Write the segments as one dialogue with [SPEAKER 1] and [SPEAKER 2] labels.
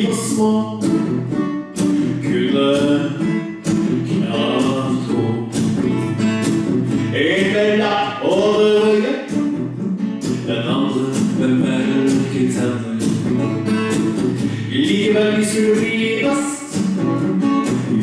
[SPEAKER 1] pismo gülerken topi e bella odaya ben aldım ve belki tanrım Liebe mi sur vidas, mi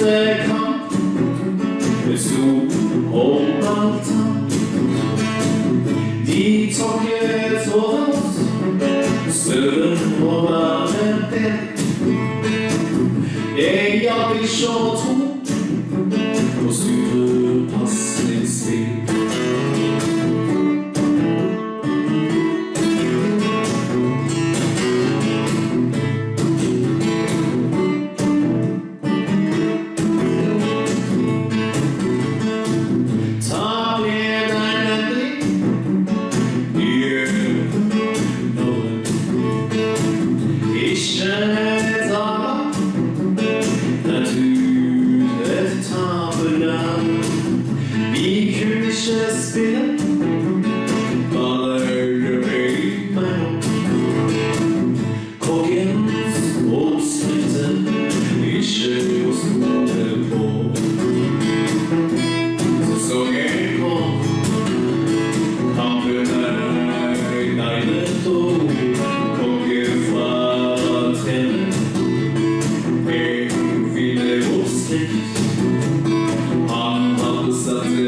[SPEAKER 1] Hver eneste kamp ble stor håndballtap. De takket over oss, støven må være bedre. Jeg hjalp ikke å tro på stuepasningsspill. Ta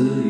[SPEAKER 1] 自由。